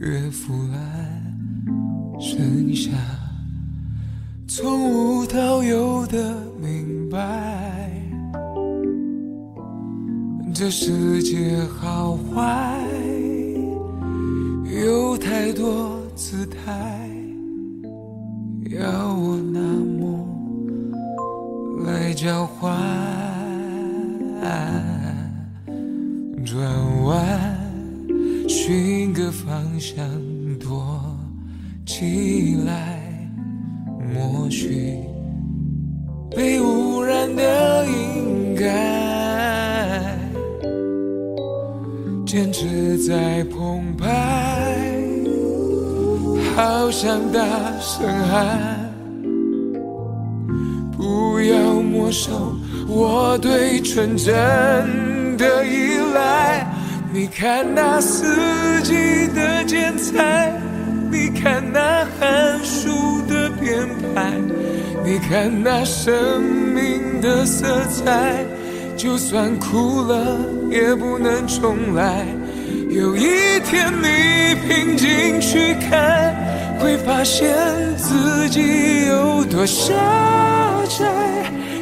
越腐烂剩下从无到有的明白这世界好坏有太多姿态要我拿梦来交换转弯寻个方向躲起来，默许被污染的应该，坚持在澎湃，好想大声喊，不要没收我对纯真的依赖。你看那四季的剪裁，你看那寒暑的编排，你看那生命的色彩，就算哭了也不能重来。有一天你平静去看，会发现自己有多狭窄。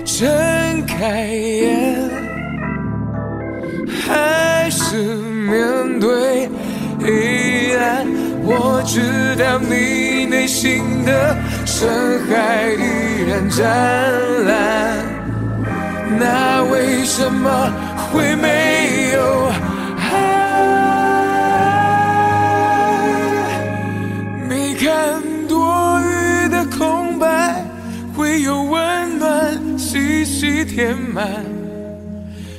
睁开眼，还是面对黑暗。我知道你内心的深海依然湛蓝，那为什么会没有爱？你看多余的空白，会有温暖细细填满。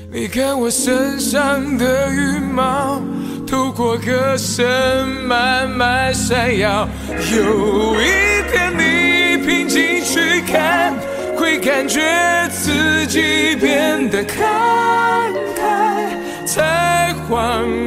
你看我身上的羽毛，透过歌声慢慢闪耀。有一天你平静去看，会感觉自己变得慷慨，才恍然。